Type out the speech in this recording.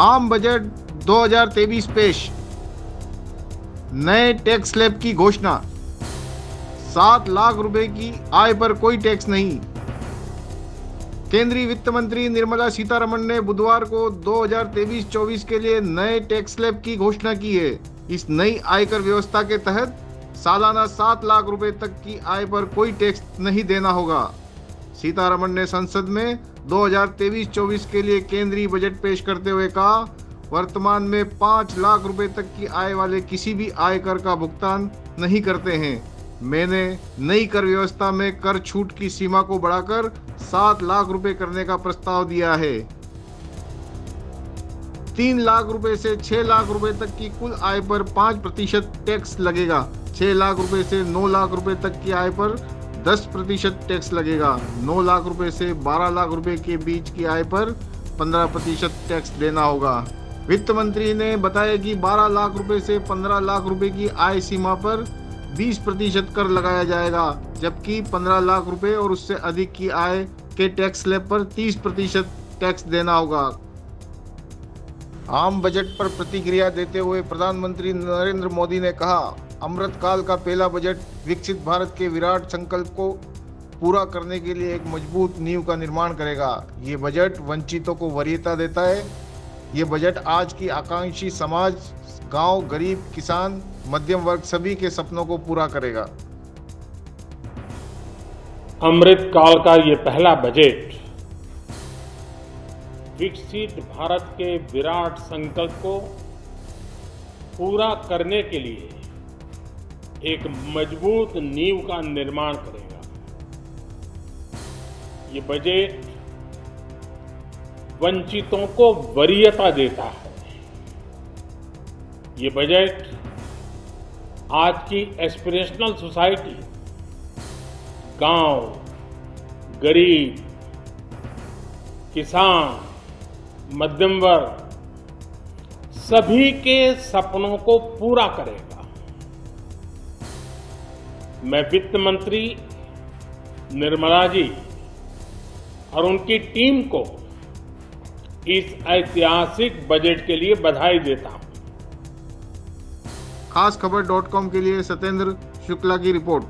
आम बजट 2023 पेश। नए टैक्स स्लैब की घोषणा। सात लाख रुपए की आय पर कोई टैक्स नहीं। केंद्रीय वित्त मंत्री निर्मला सीतारमण ने बुधवार को 2023-24 के लिए नए टैक्स स्लैब की घोषणा की है। इस नई आयकर व्यवस्था के तहत सालाना सात लाख रुपए तक की आय पर कोई टैक्स नहीं देना होगा। सीतारमण ने संसद में 2023-24 के लिए केंद्रीय बजट पेश करते हुए कहा, वर्तमान में पाँच लाख रुपए तक की आय वाले किसी भी आयकर का भुगतान नहीं करते हैं। मैंने नई कर व्यवस्था में कर छूट की सीमा को बढ़ाकर सात लाख रुपए करने का प्रस्ताव दिया है। तीन लाख रुपए से छह लाख रुपए तक की कुल आय पर पाँच प्रतिशत टैक्स लगेगा। छह लाख रुपए से नौ लाख रुपए तक की आय पर दस प्रतिशत टैक्स लगेगा। नौ लाख रुपए से बारह लाख रुपए के बीच की आय पर पंद्रह प्रतिशत टैक्स देना होगा। वित्त मंत्री ने बताया कि 12 लाख रुपए से 15 लाख रुपए की आय सीमा पर 20 प्रतिशत कर लगाया जाएगा, जबकि 15 लाख रुपए और उससे अधिक की आय के टैक्स स्लैब पर 30 प्रतिशत टैक्स देना होगा। आम बजट पर प्रतिक्रिया देते हुए प्रधानमंत्री नरेंद्र मोदी ने कहा अमृत काल का पहला बजट विकसित भारत के विराट संकल्प को पूरा करने के लिए एक मज़बूत नींव का निर्माण करेगा। ये बजट वंचितों को वरीयता देता है। ये बजट आज की आकांक्षी समाज, गाँव, गरीब, किसान, मध्यम वर्ग सभी के सपनों को पूरा करेगा। अमृत काल का ये पहला बजट विकसित भारत के विराट संकल्प को पूरा करने के लिए एक मज़बूत नींव का निर्माण करेगा। ये बजट वंचितों को वरीयता देता है। ये बजट आज की एस्पिरेशनल सोसाइटी गाँव, गरीब, किसान मध्यम वर्ग सभी के सपनों को पूरा करेगा। मैं वित्त मंत्री निर्मला जी और उनकी टीम को इस ऐतिहासिक बजट के लिए बधाई देता हूँ। खास खबर डॉट कॉम के लिए सत्येंद्र शुक्ला की रिपोर्ट।